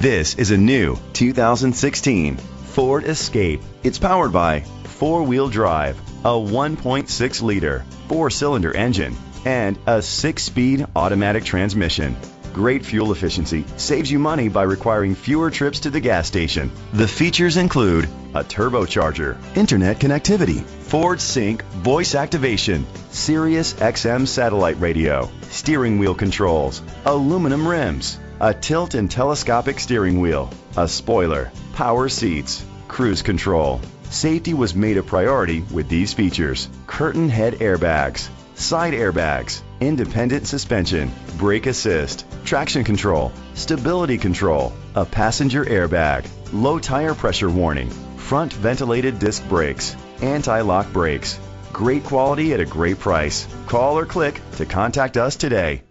This is a new 2016 Ford Escape. It's powered by four-wheel drive, a 1.6 liter four-cylinder engine, and a six-speed automatic transmission. Great fuel efficiency saves you money by requiring fewer trips to the gas station. The features include a turbocharger, internet connectivity, Ford Sync voice activation, Sirius XM satellite radio, steering wheel controls, aluminum rims, a tilt and telescopic steering wheel, a spoiler, power seats, cruise control. Safety was made a priority with these features. Curtain head airbags, side airbags, independent suspension, brake assist, traction control, stability control, a passenger airbag, low tire pressure warning, front ventilated disc brakes, anti-lock brakes. Great quality at a great price. Call or click to contact us today.